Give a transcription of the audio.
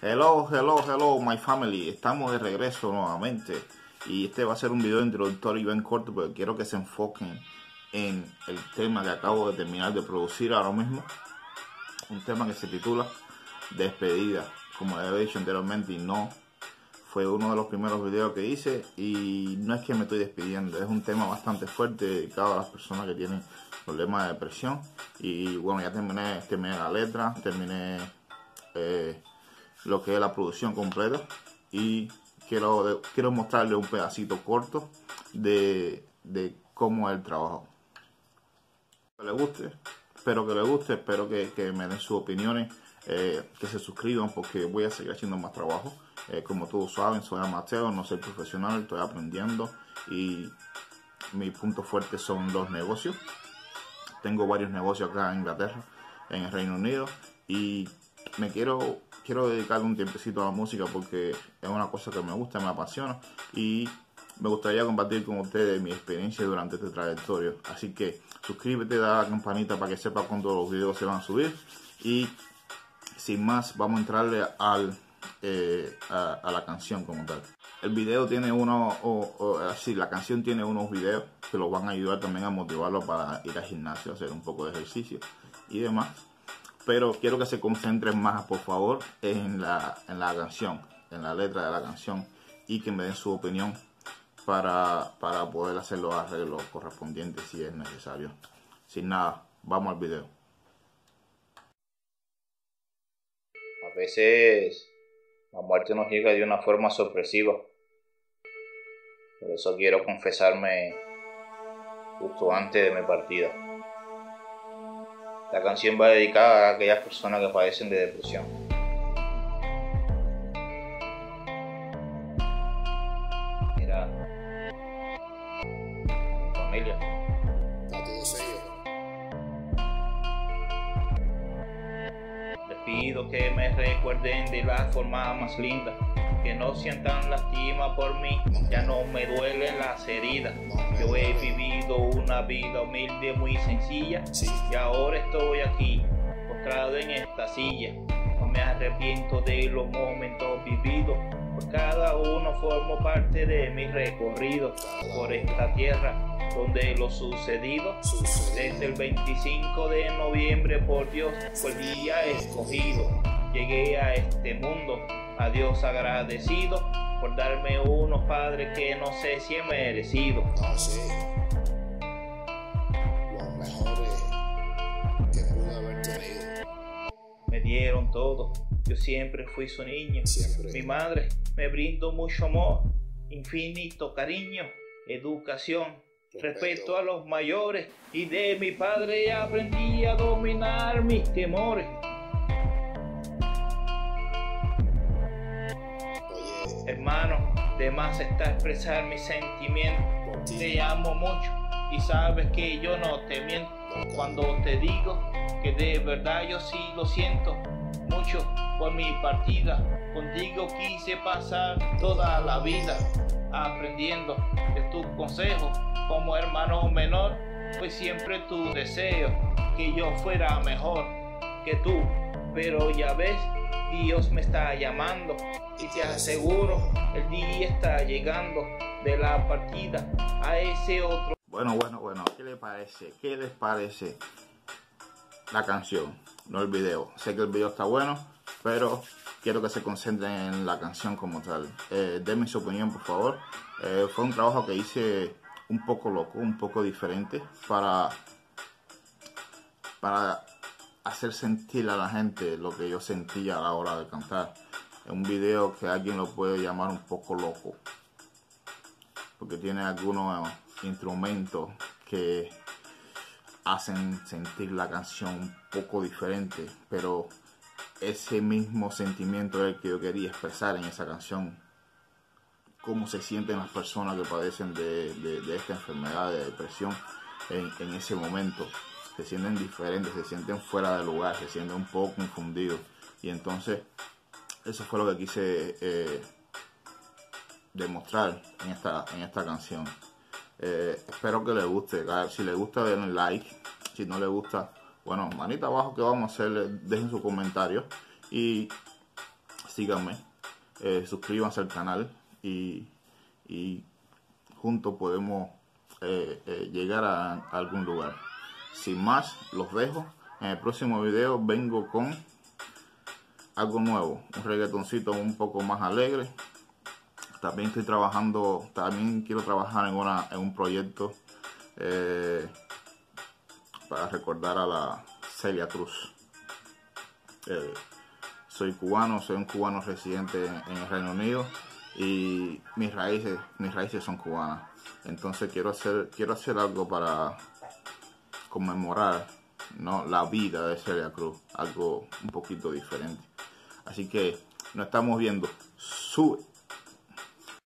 Hello, hello, hello, my family. Estamos de regreso nuevamente. Y este va a ser un video introductorio y bien corto porque quiero que se enfoquen en el tema que acabo de terminar de producir ahora mismo. Un tema que se titula Despedida. Como he dicho anteriormente y no fue uno de los primeros videos que hice y no es que me estoy despidiendo, es un tema bastante fuerte dedicado a las personas que tienen problemas de depresión y bueno, ya terminé, terminé la letra, terminé eh, lo que es la producción completa y quiero, quiero mostrarle un pedacito corto de, de cómo es el trabajo. Que le guste, espero que le guste, espero que, me den sus opiniones, eh, que se suscriban porque voy a seguir haciendo más trabajo. Eh, como todos saben, soy amateur, no soy profesional, estoy aprendiendo y mis puntos fuertes son los negocios. Tengo varios negocios acá en Inglaterra, en el Reino Unido y me quiero quiero dedicarle un tiempecito a la música porque es una cosa que me gusta, me apasiona y me gustaría compartir con ustedes mi experiencia durante este trayectorio. Así que suscríbete, da la campanita para que sepa cuando los videos se van a subir y sin más vamos a entrarle al eh, a, la canción como tal. El video tiene uno, o, así, la canción tiene unos videos que los van a ayudar también a motivarlo para ir al gimnasio, hacer un poco de ejercicio y demás. Pero quiero que se concentren más, por favor, en la, en la canción, en la letra de la canción y que me den su opinión para, para poder hacer los arreglos correspondientes si es necesario. Sin nada, vamos al video. A veces la muerte nos llega de una forma sorpresiva. Por eso quiero confesarme justo antes de mi partida. La canción va dedicada a aquellas personas que padecen de depresión. Mira, familia. pido que me recuerden de la forma más linda, que no sientan lástima por mí, ya no me duelen las heridas. Yo he una vida humilde, muy sencilla, y ahora estoy aquí, postrado en esta silla. No me arrepiento de los momentos vividos, por cada uno formo parte de mi recorrido por esta tierra donde lo sucedido desde el 25 de noviembre por Dios fue el día escogido. Llegué a este mundo, a Dios agradecido por darme unos padres que no sé si he merecido. Me dieron todo, yo siempre fui su niño. Mi madre me brindó mucho amor, infinito cariño, educación respeto a los mayores. Y de mi padre aprendí a dominar mis temores. Hermano, de más está expresar mis sentimientos. Te amo mucho y sabes que yo no te miento. Cuando te digo que de verdad yo sí lo siento mucho por mi partida. Contigo quise pasar toda la vida aprendiendo de tus consejos como hermano menor, pues siempre tu deseo que yo fuera mejor que tú. Pero ya ves, Dios me está llamando y te aseguro, el día está llegando de la partida a ese otro. Bueno, bueno, bueno, ¿qué les parece? ¿Qué les parece la canción? No el video. Sé que el video está bueno, pero quiero que se concentren en la canción como tal. Eh, denme su opinión, por favor. Eh, fue un trabajo que hice un poco loco, un poco diferente para, para hacer sentir a la gente lo que yo sentía a la hora de cantar. Es un video que alguien lo puede llamar un poco loco, porque tiene algunos instrumentos que hacen sentir la canción un poco diferente, pero ese mismo sentimiento es el que yo quería expresar en esa canción cómo se sienten las personas que padecen de, esta enfermedad de depresión en, ese momento. Se sienten diferentes, se sienten fuera de lugar, se sienten un poco confundidos. Y entonces, eso fue lo que quise eh, demostrar en esta, en esta canción. Eh, espero que les guste. Si les gusta, denle like. Si no les gusta, bueno, manita abajo que vamos a hacer, dejen su comentario. Y síganme, eh, suscríbanse al canal y, y juntos podemos eh, llegar a, a algún lugar. Sin más, los dejo. En el próximo video vengo con algo nuevo, un reggaetoncito un poco más alegre. También estoy trabajando, también quiero trabajar en, una, en un proyecto eh, para recordar a la Celia Cruz. Eh, soy cubano, soy un cubano residente en, el Reino Unido y mis raíces, mis raíces son cubanas. Entonces quiero hacer, quiero hacer algo para conmemorar ¿no? la vida de Celia Cruz, algo un poquito diferente. Así que nos estamos viendo. Sube.